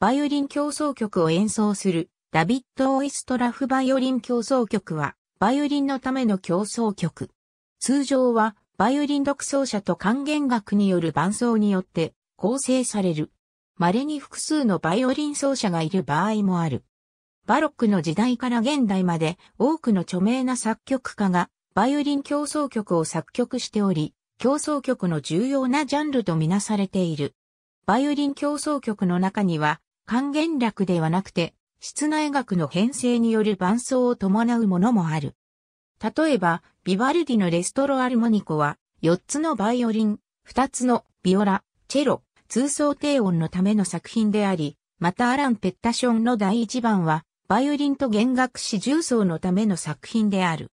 バイオリン競争曲を演奏するダビッド・オイストラフバイオリン競争曲はバイオリンのための競争曲。通常はバイオリン独奏者と管弦楽による伴奏によって構成される。稀に複数のバイオリン奏者がいる場合もある。バロックの時代から現代まで多くの著名な作曲家がバイオリン競争曲を作曲しており、競争曲の重要なジャンルとみなされている。バイオリン競争曲の中には、管弦楽ではなくて、室内楽の編成による伴奏を伴うものもある。例えば、ビバルディのレストロアルモニコは、4つのバイオリン、2つのビオラ、チェロ、通奏低音のための作品であり、またアラン・ペッタションの第1番は、バイオリンと弦楽四重奏のための作品である。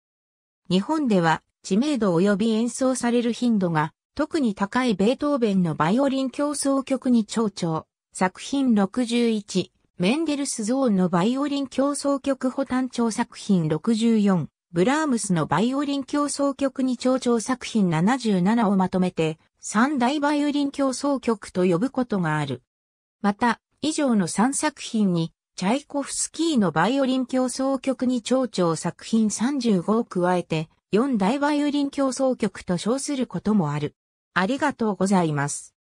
日本では、知名度及び演奏される頻度が特に高いベートーベンのバイオリン競争曲に長調。作品61、メンデルスゾーンのバイオリン協奏曲ホ短調作品64、ブラームスのバイオリン協奏曲ニ長調作品77をまとめて、三大バイオリン協奏曲と呼ぶことがある。また、以上の3作品に、チャイコフスキーのバイオリン協奏曲ニ長調作品35を加えて、4大バイオリン協奏曲と称することもある。ありがとうございます。